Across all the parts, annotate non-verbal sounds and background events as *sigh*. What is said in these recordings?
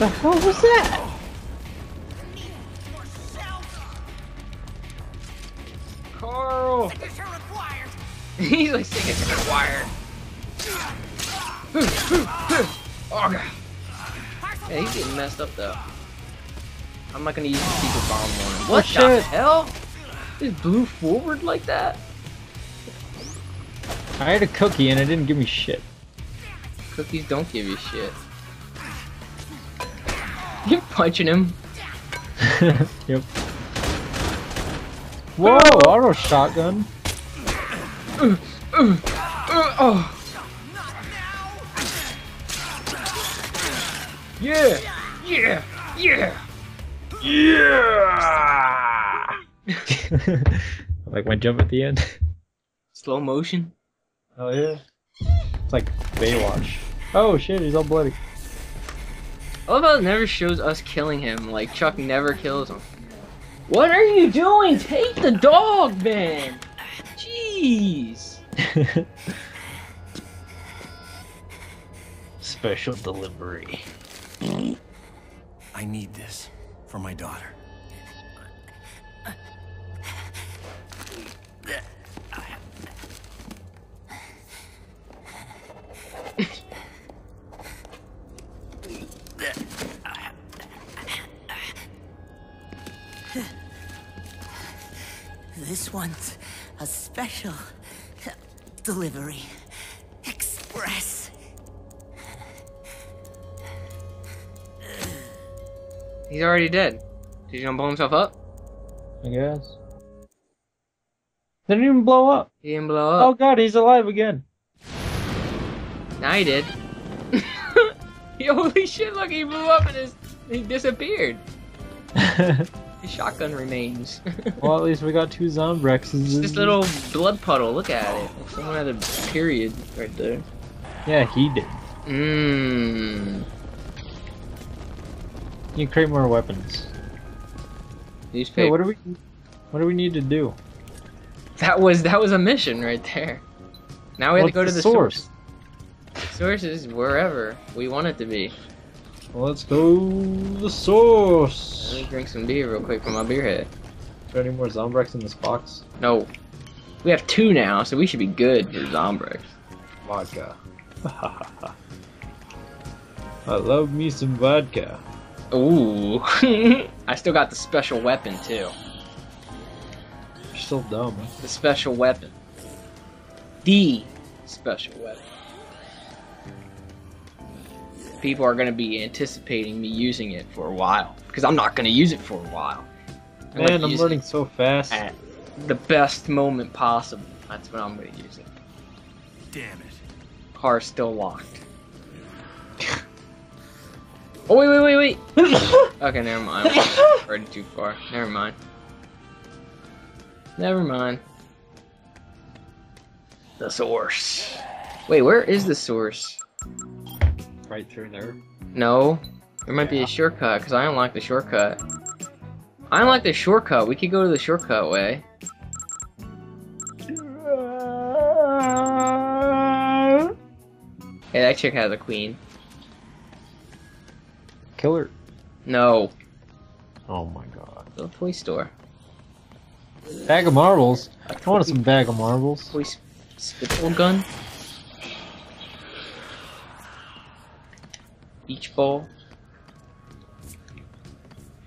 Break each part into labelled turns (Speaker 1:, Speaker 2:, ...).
Speaker 1: The hell was that? *laughs*
Speaker 2: He's like singing to the choir. oh god. Yeah, he's getting messed up though. I'm not gonna use the secret bomb on him.
Speaker 1: Oh,
Speaker 2: What the
Speaker 1: shit.
Speaker 2: hell? Just blew forward like that?
Speaker 1: I had a cookie and it didn't give me shit.
Speaker 2: Cookies don't give you shit. You're punching him. *laughs*
Speaker 1: yep. Whoa, auto shotgun.
Speaker 2: Uh, oh.
Speaker 3: Not now!
Speaker 2: Yeah! Yeah! Yeah! Yeah!
Speaker 1: like my jump at the end.
Speaker 2: Slow motion.
Speaker 1: Oh yeah. It's like Baywatch. Oh shit, he's all bloody.
Speaker 2: I love how it never shows us killing him. Like Chuck never kills him. What are you doing? Take the dog, man. Jeez. *laughs*
Speaker 1: Special delivery.
Speaker 4: I need this for my daughter.
Speaker 3: This one's a special delivery. Express.
Speaker 2: He's already dead. Did he gonna blow himself up?
Speaker 1: I guess. Didn't even blow up.
Speaker 2: He didn't blow up.
Speaker 1: Oh god, he's alive again.
Speaker 2: Now he did. *laughs* Holy shit! Look, he blew up and his, he disappeared. *laughs* His *laughs* shotgun remains. *laughs*
Speaker 1: well, at least we got two Zombrexes.
Speaker 2: this little blood puddle. Look at it. Someone had a period right there.
Speaker 1: Yeah, he did.
Speaker 2: Mmm.
Speaker 1: You can create more weapons.
Speaker 2: Newspaper.
Speaker 1: Hey, what do we? What do we need to do?
Speaker 2: That was that was a mission right there. Now we have to go to the
Speaker 1: the
Speaker 2: source. Source is wherever we want it to be.
Speaker 1: Well, let's go the source.
Speaker 2: Let me drink some beer real quick from my beer head.
Speaker 1: Is there any more Zombrex in this box?
Speaker 2: No. We have two now, so we should be good for Zombrex.
Speaker 1: Vodka. *laughs* I love me some vodka.
Speaker 2: Ooh. *laughs* I still got the special weapon too.
Speaker 1: You're still dumb.
Speaker 2: The special weapon. The special weapon. People are gonna be anticipating me using it for a while. Because I'm not gonna use it for a while. I'm
Speaker 1: Man, I'm
Speaker 2: use
Speaker 1: learning so fast.
Speaker 2: at the best moment possible. That's when I'm gonna use it.
Speaker 4: Damn it.
Speaker 2: Car's still locked. *laughs* oh wait, wait, wait, wait. *laughs* okay, never mind. I'm *laughs* already too far. Never mind. Never mind. The source. Wait, where is the source?
Speaker 1: Right through there.
Speaker 2: No, there might be a shortcut because I don't the shortcut. I don't like the shortcut. We could go to the shortcut way. *laughs* Hey, that chick has a queen.
Speaker 1: Killer.
Speaker 2: No,
Speaker 1: Oh my god.
Speaker 2: the toy store.
Speaker 1: Bag of marbles. I want some bag of marbles.
Speaker 2: Toy sp- spitball gun. Beach ball.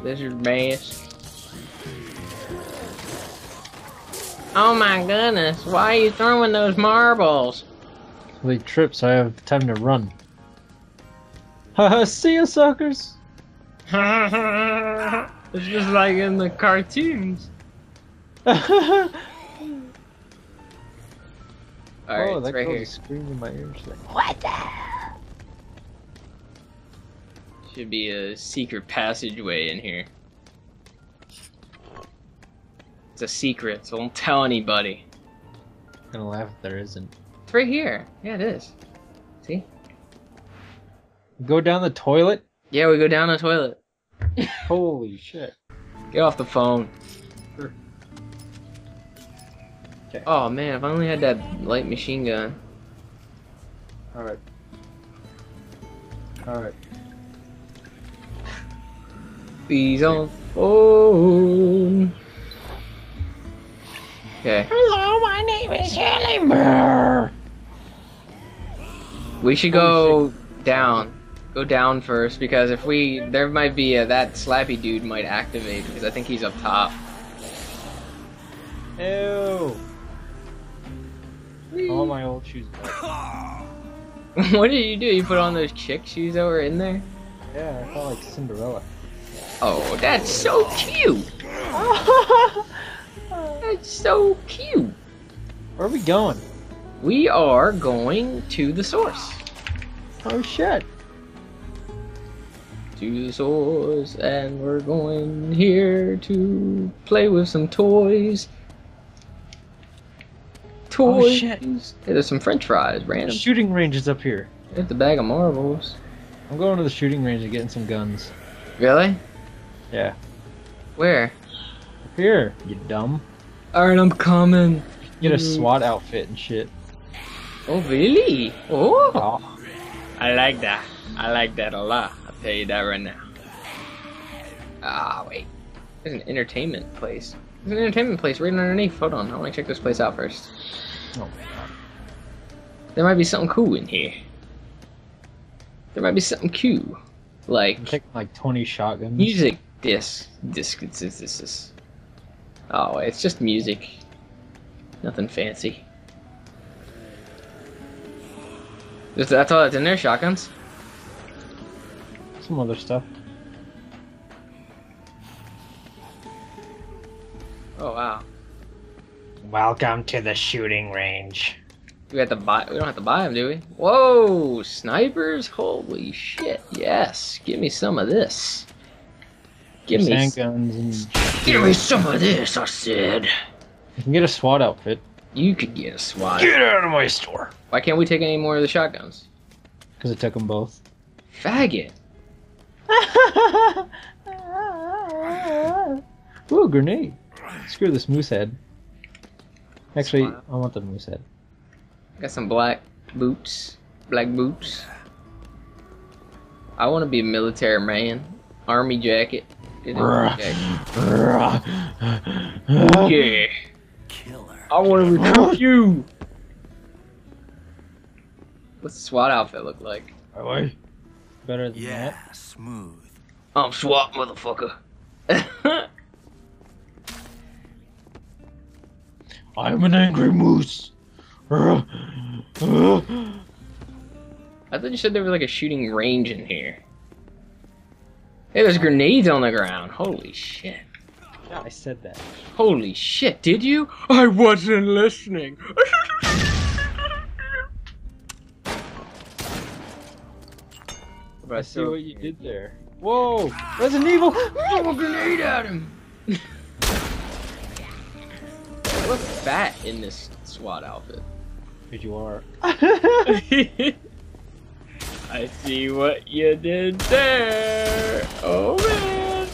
Speaker 2: Lizard mask. Oh my goodness, why are you throwing those marbles?
Speaker 1: They trip, so I have time to run. Haha, see ya, suckers! *laughs*
Speaker 2: it's just like in the cartoons. *laughs*
Speaker 1: oh,
Speaker 2: Alright,
Speaker 1: that
Speaker 2: it's right
Speaker 1: girl
Speaker 2: here.
Speaker 1: just screamed in my ear. She's like,
Speaker 2: What the? Should be a secret passageway in here. It's a secret, so don't tell anybody.
Speaker 1: gonna laugh if there isn't.
Speaker 2: It's right here. Yeah, it is. See?
Speaker 1: Go down the toilet?
Speaker 2: Yeah, we go down the toilet.
Speaker 1: Holy shit.
Speaker 2: Get off the phone.
Speaker 1: Sure. Okay.
Speaker 2: Oh man, if I only had that light machine gun.
Speaker 1: Alright. Alright.
Speaker 2: These on phone. Okay.
Speaker 3: Hello, my name is Haley.
Speaker 2: We should go down. Go down first because if we, there might be a, that slappy dude might activate because I think he's up top.
Speaker 1: Ew. I want my old shoes *laughs*
Speaker 2: what did you do? You put on those chick shoes that were in there?
Speaker 1: Yeah, I felt like Cinderella.
Speaker 2: Oh, that's so cute. *laughs* That's so cute.
Speaker 1: Where are we going?
Speaker 2: We are going to the source.
Speaker 1: Oh shit.
Speaker 2: To the source, and we're going here to play with some toys.
Speaker 1: Oh,
Speaker 2: Toys.
Speaker 1: shit.
Speaker 2: Hey, there's some French fries, random.
Speaker 1: Shooting range is up here.
Speaker 2: Hit the bag of marbles.
Speaker 1: I'm going to the shooting range and getting some guns.
Speaker 2: Really?
Speaker 1: Yeah.
Speaker 2: Where?
Speaker 1: Up here, you dumb.
Speaker 2: Alright, I'm coming.
Speaker 1: Get a
Speaker 2: Mm.
Speaker 1: SWAT outfit and shit.
Speaker 2: Oh, really? Oh.
Speaker 1: Oh,
Speaker 2: I like that. I like that a lot. I'll tell you that right now. Ah, wait. There's an entertainment place. There's an entertainment place right underneath. Hold on, I want to check this place out first.
Speaker 1: oh my god.
Speaker 2: There might be something cool in here. There might be something cool. Like
Speaker 1: I'm taking like 20 shotguns.
Speaker 2: music disc. Disc. This, this, this, this. Oh, it's just music. Nothing fancy. Is- That's all that's in there, shotguns?
Speaker 1: Some other stuff.
Speaker 2: Oh, wow.
Speaker 1: Welcome to the shooting range.
Speaker 2: We have to buy. We don't have to buy them, do we? Whoa, snipers! Holy shit! Yes, give me some of this. Give me,
Speaker 1: handguns and
Speaker 2: give me some of this. I said.
Speaker 1: you can get a SWAT outfit.
Speaker 2: You could get a SWAT.
Speaker 1: Get out of my store.
Speaker 2: Why can't we take any more of the shotguns?
Speaker 1: Because I took them both.
Speaker 2: Faggot. *laughs*
Speaker 1: Ooh, grenade. Screw this moose head. Actually,
Speaker 2: SWAT.
Speaker 1: I want the moose head.
Speaker 2: Got some black boots. Black boots. I want to be a military man. Army jacket. Get a
Speaker 1: Bruh.
Speaker 2: jacket.
Speaker 1: yeah.
Speaker 2: Yeah.
Speaker 4: Killer.
Speaker 2: I want to recruit you. What's the SWAT outfit look like?
Speaker 1: Better than
Speaker 4: Yeah,
Speaker 1: that.
Speaker 4: smooth.
Speaker 2: I'm SWAT, motherfucker. *laughs*
Speaker 1: I'm an angry moose.
Speaker 2: I thought you said there was like a shooting range in here. Hey, there's grenades on the ground. Holy shit.
Speaker 1: Yeah, I said that.
Speaker 2: Holy shit, did you? I wasn't listening.
Speaker 1: I see what you did there. Whoa! Resident Evil!
Speaker 2: Throw a grenade at him! I look fat in this SWAT outfit.
Speaker 1: Here you are. *laughs* *laughs* *laughs*
Speaker 2: I see what you did there. Oh man.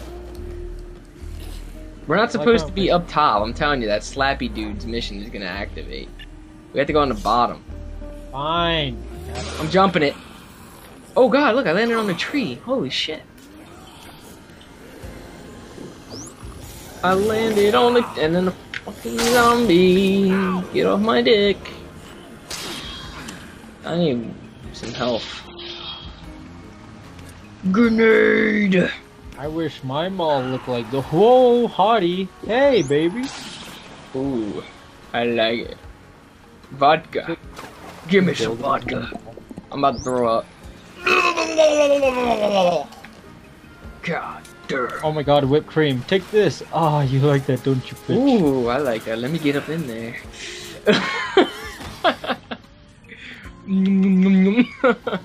Speaker 2: We're not supposed to be up top. I'm telling you, that slappy dude's mission is gonna activate. We have to go on the bottom.
Speaker 1: Fine.
Speaker 2: I'm jumping it. Oh god, look, I landed on the tree. Holy shit. I landed on the and then the fucking zombie. Get off my dick. I need some health. Grenade!
Speaker 1: I wish my mom looked like the whoa hottie. Hey, baby.
Speaker 2: Ooh, I like it. Vodka. Give me some vodka. I'm about to throw up. God damn.
Speaker 1: Oh my god, whipped cream. Take this. Ah, you like that, don't you, bitch?
Speaker 2: Ooh, I like that. Let me get up in there.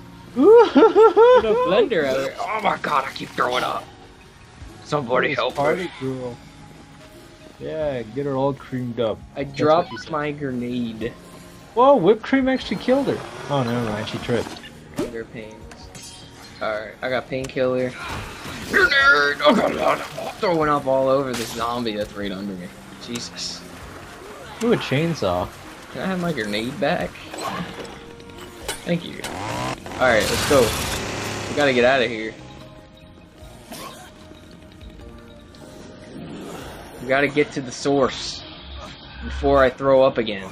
Speaker 2: *laughs* *laughs* A blender out. Oh my god, I keep throwing up. Somebody help her.
Speaker 1: party girl. Yeah, get her all creamed up.
Speaker 2: I
Speaker 1: what she
Speaker 2: dropped my grenade.
Speaker 1: Whoa, whipped cream actually killed her. Oh, never mind, she tripped.
Speaker 2: Hunger pains. Alright, I got painkiller. Grenade! Oh god, I'm throwing up all over this zombie that's right under me. Jesus.
Speaker 1: Ooh, a chainsaw.
Speaker 2: Can I have my grenade back? Thank you. Alright, let's go. We gotta get out of here. We gotta get to the source before I throw up again.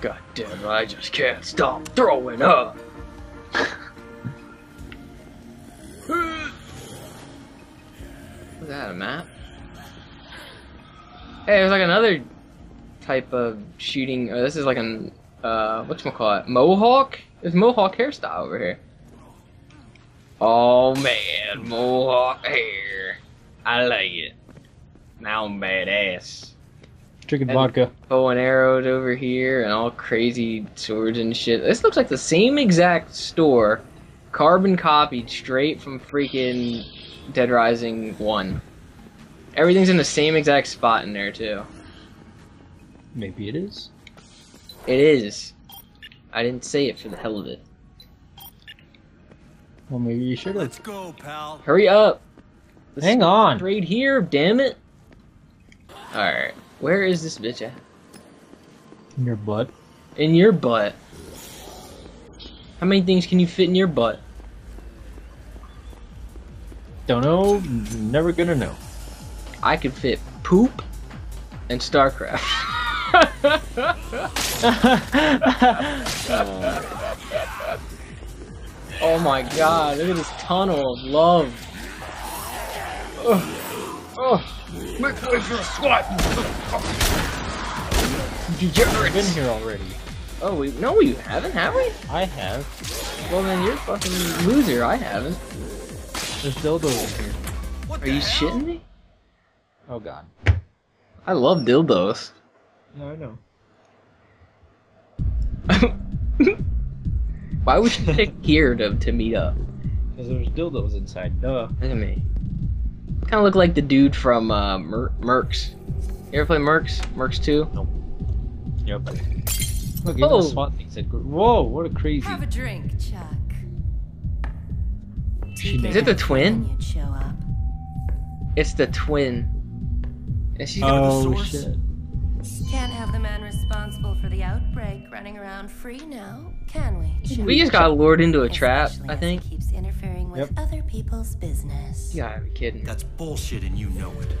Speaker 2: God damn it, I just can't stop throwing up. *laughs* Was that a map? Hey, there's like another type of shooting. Uh, this is like an uh, it? Mohawk? There's Mohawk hairstyle over here. Oh man, Mohawk hair. I like it. Now I'm badass.
Speaker 1: Drinking
Speaker 2: And-
Speaker 1: vodka.
Speaker 2: Bow and arrows over here and all crazy swords and shit. This looks like the same exact store, carbon copied straight from freaking Dead Rising 1. Everything's in the same exact spot in there too.
Speaker 1: Maybe it is.
Speaker 2: It is. I didn't say it for the hell of it.
Speaker 1: Well, maybe you should have.
Speaker 4: Let's go, pal.
Speaker 2: Hurry up! The
Speaker 1: Hang on.
Speaker 2: Right here, damn it! Alright, where is this bitch at?
Speaker 1: In your butt.
Speaker 2: In your butt. How many things can you fit in your butt?
Speaker 1: Don't know. Never gonna know.
Speaker 2: I could fit poop and StarCraft. *laughs* oh my god, look at this tunnel of love. Oh, oh. Make way for a squat!
Speaker 1: I've been here already.
Speaker 2: Oh, we, no, we haven't, have we?
Speaker 1: I have.
Speaker 2: Well, then you're a fucking loser. I haven't.
Speaker 1: There's dildos in here.
Speaker 4: What
Speaker 2: Are you
Speaker 4: hell?
Speaker 2: shitting me?
Speaker 1: Oh god.
Speaker 2: I love dildos.
Speaker 1: No, I know. *laughs*
Speaker 2: Why would you pick here to, to meet up?
Speaker 1: Because there's dildos inside. Duh.
Speaker 2: Look at me. Kind of look like the dude from uh, Mer- Mercs. You ever play Mercs? Mercs 2?
Speaker 1: Yep. Look, even
Speaker 2: Oh.
Speaker 1: the SWAT thing said, "Whoa, what a crazy."
Speaker 5: Have a drink, Chuck.
Speaker 1: She
Speaker 2: Is it the twin?
Speaker 5: show up.
Speaker 2: It's the twin. And she's
Speaker 1: Oh
Speaker 4: source?
Speaker 1: shit.
Speaker 5: Can't have the man responsible for the outbreak running around free now, can we? Chuck?
Speaker 2: We just got lured into a trap,
Speaker 5: Especially
Speaker 2: I think.
Speaker 5: Keeps interfering with
Speaker 1: Yep.
Speaker 5: other people's business.
Speaker 2: You gotta be kidding.
Speaker 4: That's bullshit and you know it.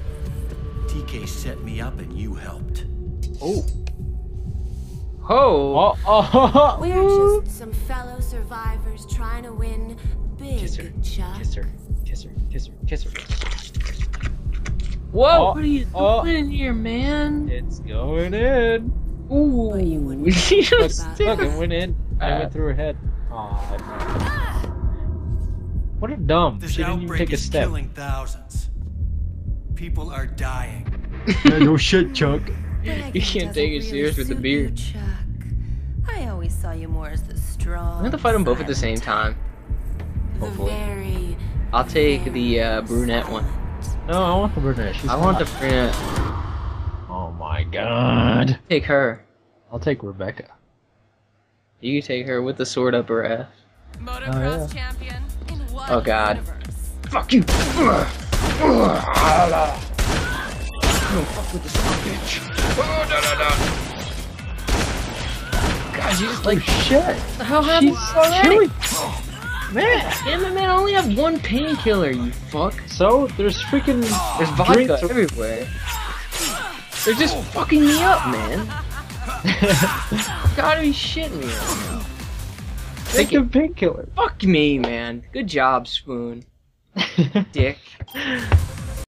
Speaker 4: TK set me up and you helped.
Speaker 2: Oh. Ho!
Speaker 1: Oh, oh,
Speaker 5: We're just some fellow survivors trying to win big,
Speaker 1: Kiss her.
Speaker 5: Chuck.
Speaker 1: Kiss her. Kiss her. Kiss her. Kiss her.
Speaker 2: Whoa!
Speaker 1: Oh,
Speaker 2: what are you
Speaker 1: oh.
Speaker 2: doing in here, man?
Speaker 1: It's going in.
Speaker 2: Ooh.
Speaker 5: But you wouldn't *laughs*
Speaker 2: You just
Speaker 5: about
Speaker 2: did
Speaker 1: Look,
Speaker 2: it.
Speaker 1: it went in. I
Speaker 2: Uh,
Speaker 1: went through her head. Aw. What a dumb.
Speaker 4: This
Speaker 1: she didn't even
Speaker 4: outbreak
Speaker 1: take a
Speaker 4: is
Speaker 1: step.
Speaker 4: killing thousands. People are dying. *laughs*
Speaker 1: Yeah, no shit, Chuck.
Speaker 2: You can't take it
Speaker 5: really
Speaker 2: serious with the
Speaker 5: suit
Speaker 2: beard.
Speaker 5: You, Chuck. I always saw you more as the strong.
Speaker 2: I'm gonna fight them both at the same
Speaker 5: silent,
Speaker 2: time.
Speaker 5: The
Speaker 2: hopefully.
Speaker 5: very.
Speaker 2: I'll take the uh, brunette one.
Speaker 1: No, I want the brunette. She's
Speaker 2: I want the brunette.
Speaker 1: Oh my god.
Speaker 2: Take her.
Speaker 1: I'll take Rebecca.
Speaker 2: You take her with the sword up her ass.
Speaker 5: Motocross oh, champion in what
Speaker 2: Oh, God.
Speaker 5: universe?
Speaker 2: Fuck you! Don't fuck with this bitch. Oh, god, she just like
Speaker 1: shit.
Speaker 2: the hell happened already?
Speaker 1: Man.
Speaker 2: Damn it, man! I only have one painkiller. You fuck.
Speaker 1: So there's freaking
Speaker 2: There's vodka everywhere. They're just fucking me up, man. *laughs* Gotta be shitting me right now.
Speaker 1: Take a painkiller.
Speaker 2: Fuck me, man. Good job, Spoon. *laughs* Dick.